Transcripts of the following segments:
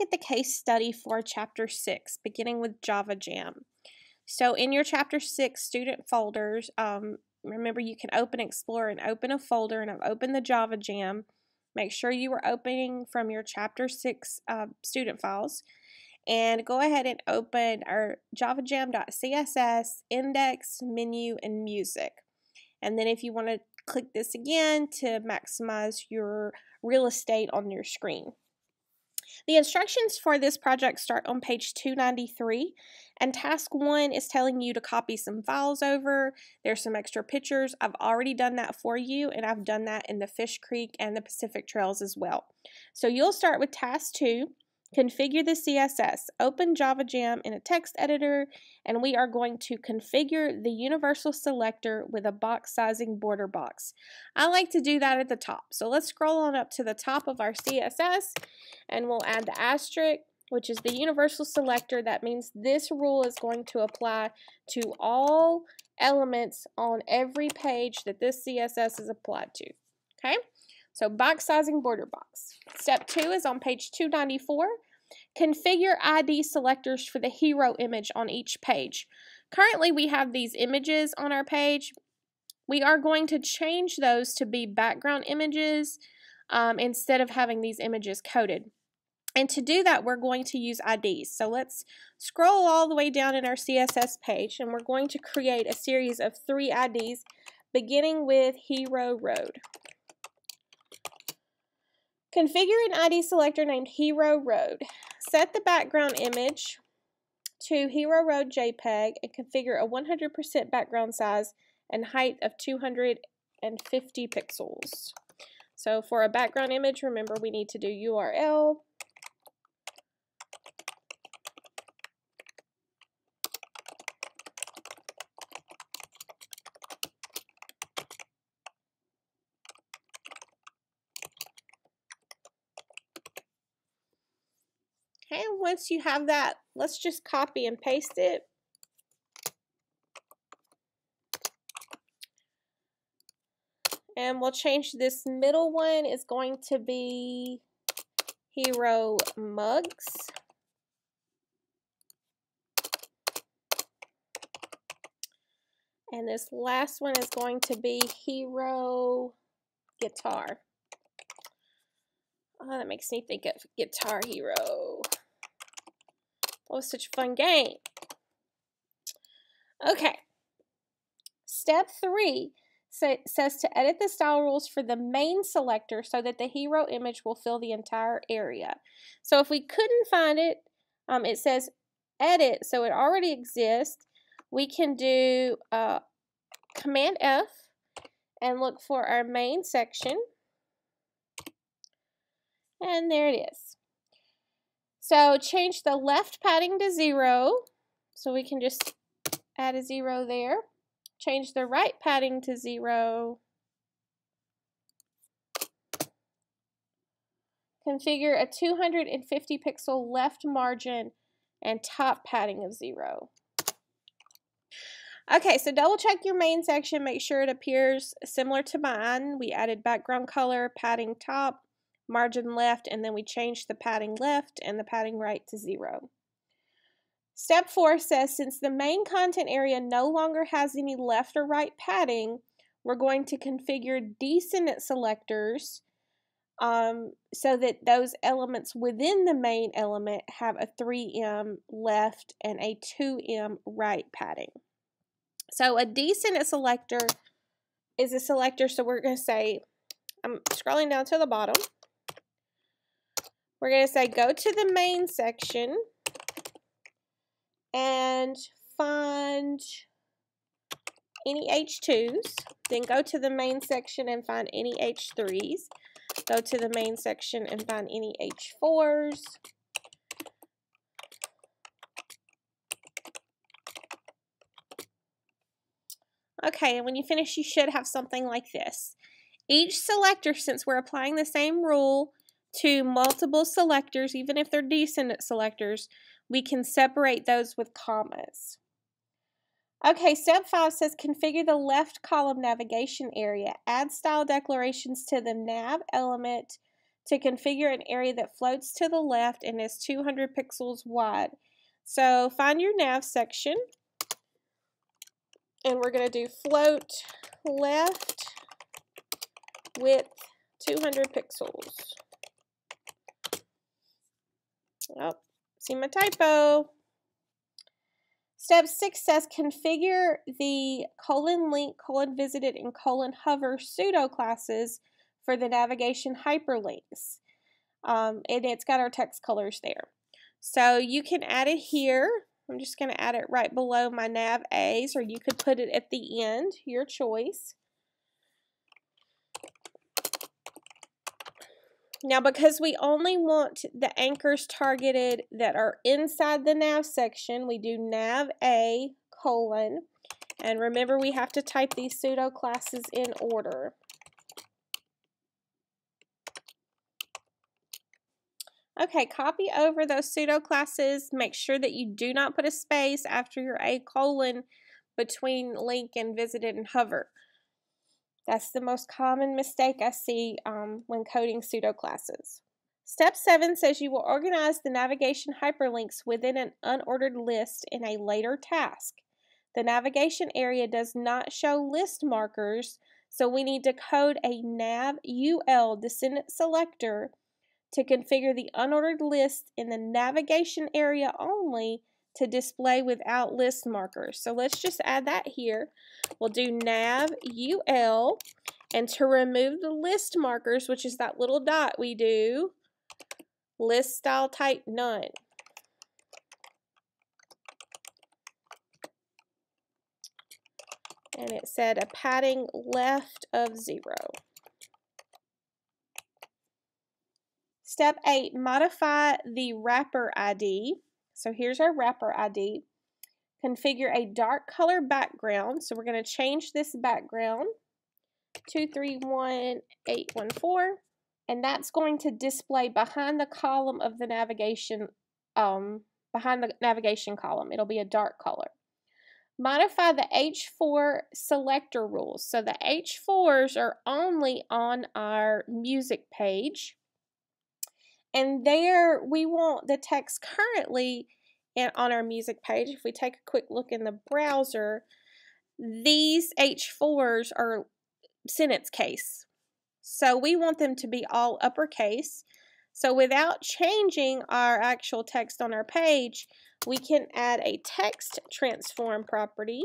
at the case study for Chapter 6, beginning with Java Jam. So in your Chapter 6 student folders, um, remember you can open Explorer and open a folder, and I've opened the Java Jam. Make sure you are opening from your Chapter 6 uh, student files. And go ahead and open our javajam.css, index, menu, and music. And then if you want to click this again to maximize your real estate on your screen. The instructions for this project start on page 293, and task one is telling you to copy some files over. There's some extra pictures. I've already done that for you, and I've done that in the Fish Creek and the Pacific Trails as well. So you'll start with task two, Configure the CSS. Open Java Jam in a text editor, and we are going to configure the universal selector with a box sizing border box. I like to do that at the top. So let's scroll on up to the top of our CSS, and we'll add the asterisk, which is the universal selector. That means this rule is going to apply to all elements on every page that this CSS is applied to. Okay? So box sizing border box. Step two is on page 294. Configure ID selectors for the hero image on each page. Currently we have these images on our page. We are going to change those to be background images um, instead of having these images coded. And to do that, we're going to use IDs. So let's scroll all the way down in our CSS page, and we're going to create a series of three IDs, beginning with Hero Road. Configure an ID selector named Hero Road. Set the background image to Hero Road JPEG and configure a 100% background size and height of 250 pixels. So for a background image, remember we need to do URL, Okay, once you have that, let's just copy and paste it. And we'll change this middle one is going to be Hero Mugs. And this last one is going to be Hero Guitar. Oh, that makes me think of Guitar Hero. That was such a fun game. Okay. Step three says to edit the style rules for the main selector so that the hero image will fill the entire area. So if we couldn't find it, um, it says edit, so it already exists. We can do uh, Command F and look for our main section. And there it is. So change the left padding to zero. So we can just add a zero there. Change the right padding to zero. Configure a 250 pixel left margin and top padding of zero. Okay, so double check your main section. Make sure it appears similar to mine. We added background color, padding top, margin left, and then we change the padding left and the padding right to zero. Step four says since the main content area no longer has any left or right padding, we're going to configure descendant selectors um, so that those elements within the main element have a 3em left and a 2em right padding. So a descendant selector is a selector, so we're going to say, I'm scrolling down to the bottom, we're going to say go to the main section and find any H2s. Then go to the main section and find any H3s. Go to the main section and find any H4s. Okay, and when you finish, you should have something like this. Each selector, since we're applying the same rule, to multiple selectors, even if they're descendant selectors, we can separate those with commas. Okay, step five says configure the left column navigation area. Add style declarations to the nav element to configure an area that floats to the left and is 200 pixels wide. So find your nav section and we're going to do float left width 200 pixels. Oh, see my typo. Step six says configure the colon link, colon visited, and colon hover pseudo classes for the navigation hyperlinks. Um, and it's got our text colors there. So you can add it here. I'm just going to add it right below my nav A's, or you could put it at the end, your choice. Now, because we only want the anchors targeted that are inside the nav section, we do nav A colon. And remember, we have to type these pseudo classes in order. Okay, copy over those pseudo classes. Make sure that you do not put a space after your A colon between link and visited and hover. That's the most common mistake I see um, when coding pseudo classes. Step 7 says you will organize the navigation hyperlinks within an unordered list in a later task. The navigation area does not show list markers, so we need to code a nav UL descendant selector to configure the unordered list in the navigation area only to display without list markers. So let's just add that here. We'll do nav ul and to remove the list markers, which is that little dot we do, list style type none. And it said a padding left of zero. Step 8, modify the wrapper ID. So here's our wrapper ID. Configure a dark color background. So we're going to change this background 231814 and that's going to display behind the column of the navigation um, behind the navigation column. It'll be a dark color. Modify the H4 selector rules. So the H4s are only on our music page. And there we want the text currently in, on our music page. If we take a quick look in the browser, these H4s are sentence case. So we want them to be all uppercase. So without changing our actual text on our page, we can add a text transform property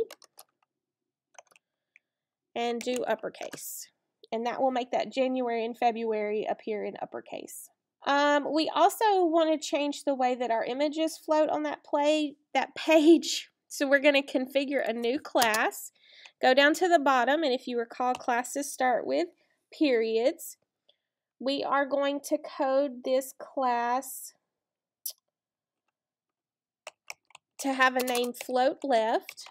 and do uppercase. And that will make that January and February appear in uppercase. Um, we also want to change the way that our images float on that play that page. So we're going to configure a new class. Go down to the bottom, and if you recall, classes start with periods. We are going to code this class to have a name float left.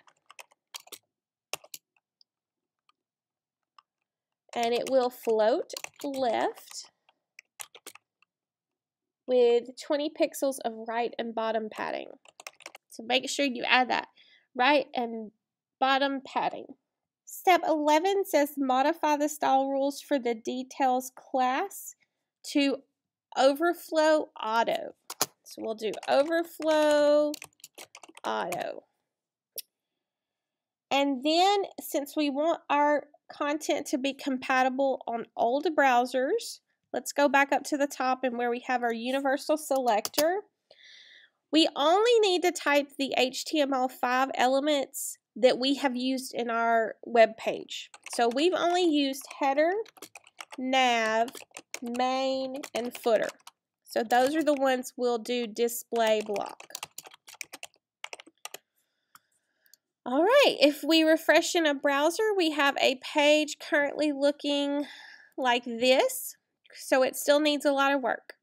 And it will float left with 20 pixels of right and bottom padding. So make sure you add that right and bottom padding. Step 11 says modify the style rules for the details class to overflow auto. So we'll do overflow auto. And then since we want our content to be compatible on old browsers, Let's go back up to the top and where we have our universal selector. We only need to type the HTML5 elements that we have used in our web page. So we've only used header, nav, main, and footer. So those are the ones we'll do display block. All right, if we refresh in a browser, we have a page currently looking like this so it still needs a lot of work.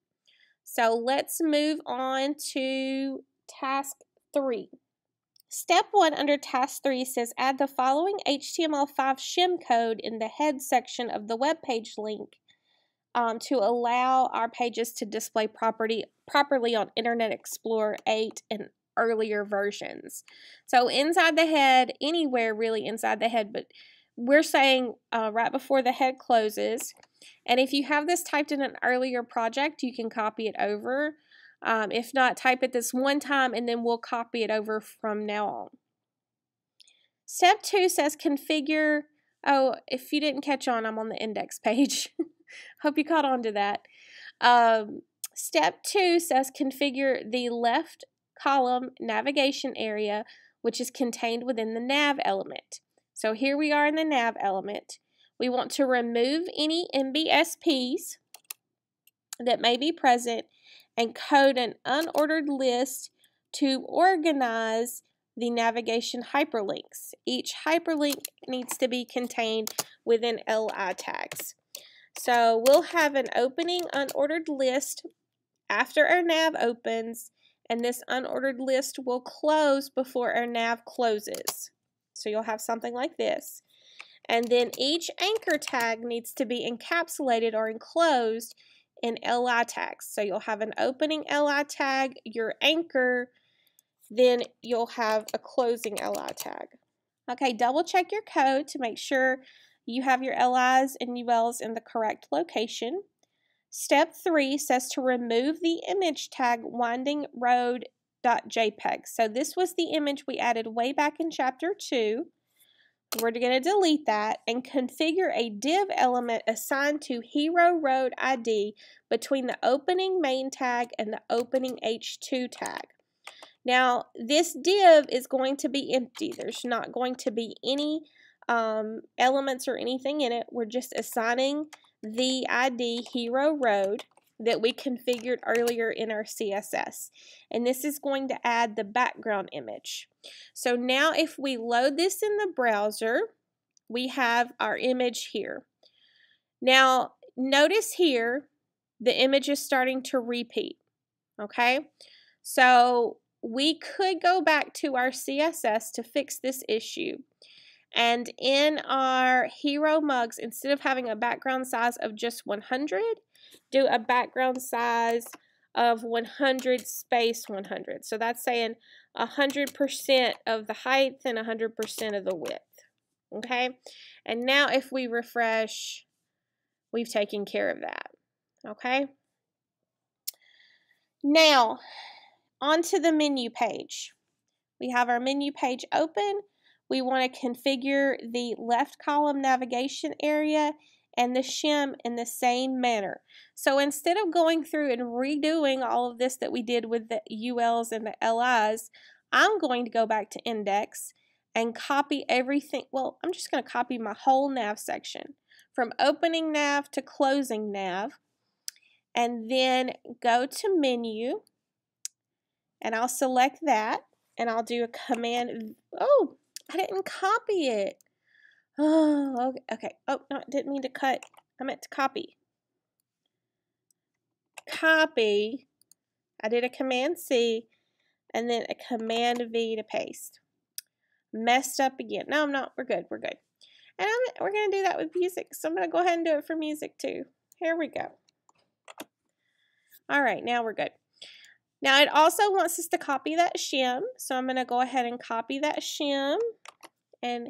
So let's move on to task three. Step one under task three says add the following HTML5 shim code in the head section of the web page link um, to allow our pages to display property, properly on Internet Explorer 8 and earlier versions. So inside the head, anywhere really inside the head, but we're saying uh, right before the head closes, And if you have this typed in an earlier project, you can copy it over. Um, if not, type it this one time and then we'll copy it over from now on. Step two says configure. Oh, if you didn't catch on, I'm on the index page. Hope you caught on to that. Um, step two says configure the left column navigation area, which is contained within the nav element. So here we are in the nav element. We want to remove any NBSPs that may be present and code an unordered list to organize the navigation hyperlinks. Each hyperlink needs to be contained within LI tags. So we'll have an opening unordered list after our nav opens, and this unordered list will close before our nav closes. So you'll have something like this. And then each anchor tag needs to be encapsulated or enclosed in LI tags. So you'll have an opening LI tag, your anchor, then you'll have a closing LI tag. Okay, double check your code to make sure you have your LIs and ULs in the correct location. Step 3 says to remove the image tag winding road .jpeg. So this was the image we added way back in chapter 2. We're going to delete that and configure a div element assigned to hero road ID between the opening main tag and the opening H2 tag. Now, this div is going to be empty. There's not going to be any um, elements or anything in it. We're just assigning the ID hero road that we configured earlier in our CSS. And this is going to add the background image. So now if we load this in the browser, we have our image here. Now notice here, the image is starting to repeat, okay? So we could go back to our CSS to fix this issue. And in our hero mugs, instead of having a background size of just 100, do a background size of 100 space 100. So that's saying 100% of the height and 100% of the width. Okay, and now if we refresh, we've taken care of that. Okay, now onto the menu page. We have our menu page open. We want to configure the left column navigation area and the shim in the same manner. So instead of going through and redoing all of this that we did with the ULs and the LIs, I'm going to go back to index and copy everything. Well, I'm just going to copy my whole nav section from opening nav to closing nav and then go to menu and I'll select that and I'll do a command. Oh, I didn't copy it. Oh, okay. okay. Oh, no, didn't mean to cut. I meant to copy. Copy. I did a Command C and then a Command V to paste. Messed up again. No, I'm not. We're good. We're good. And I'm, we're going to do that with music. So I'm going to go ahead and do it for music too. Here we go. All right, now we're good. Now it also wants us to copy that shim. So I'm going to go ahead and copy that shim and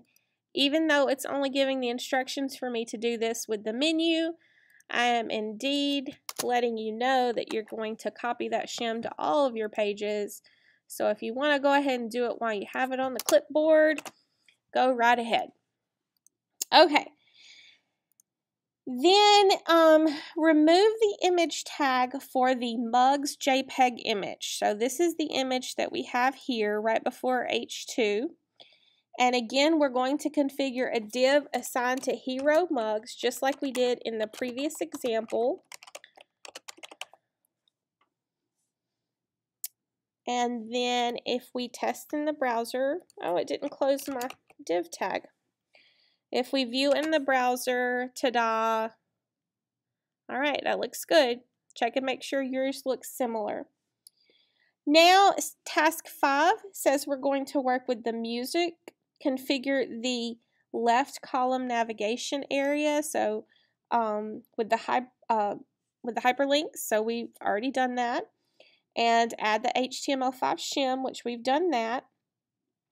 even though it's only giving the instructions for me to do this with the menu, I am indeed letting you know that you're going to copy that shim to all of your pages. So if you want to go ahead and do it while you have it on the clipboard, go right ahead. Okay. Then um, remove the image tag for the mugs JPEG image. So this is the image that we have here right before H2. And again, we're going to configure a div assigned to hero mugs, just like we did in the previous example. And then if we test in the browser, oh, it didn't close my div tag. If we view in the browser, ta-da. All right, that looks good. Check and make sure yours looks similar. Now, task five says we're going to work with the music configure the left column navigation area. So um, with the hy uh, with the hyperlinks, so we've already done that. And add the HTML5 shim, which we've done that.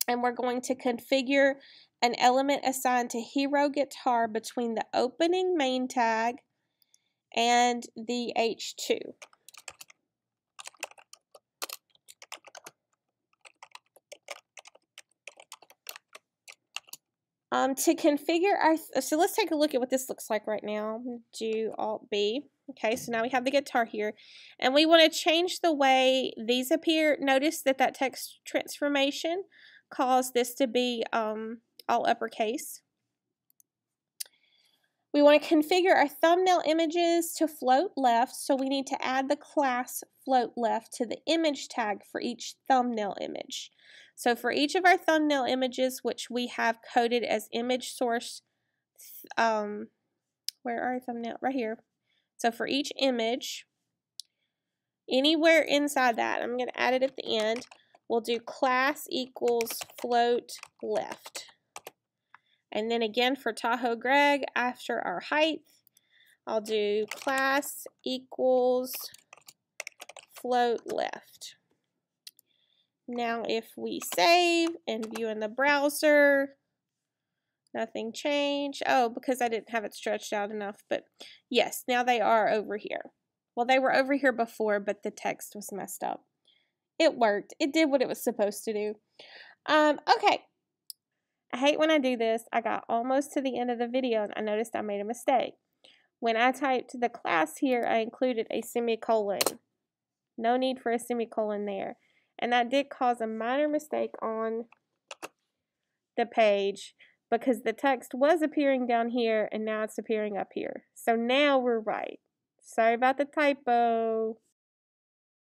And we're going to configure an element assigned to hero guitar between the opening main tag and the H2. Um, to configure our, so let's take a look at what this looks like right now. Do Alt B. Okay, so now we have the guitar here. And we want to change the way these appear. Notice that that text transformation caused this to be um, all uppercase. We want to configure our thumbnail images to float left, so we need to add the class float left to the image tag for each thumbnail image. So for each of our thumbnail images, which we have coded as image source, um, where are our thumbnail? Right here. So for each image, anywhere inside that, I'm going to add it at the end, we'll do class equals float left. And then again for Tahoe Greg, after our height, I'll do class equals float left. Now if we save and view in the browser, nothing changed. Oh, because I didn't have it stretched out enough. But yes, now they are over here. Well, they were over here before, but the text was messed up. It worked. It did what it was supposed to do. Um, okay. I hate when I do this. I got almost to the end of the video and I noticed I made a mistake. When I typed the class here, I included a semicolon. No need for a semicolon there. And that did cause a minor mistake on the page because the text was appearing down here and now it's appearing up here. So now we're right. Sorry about the typo.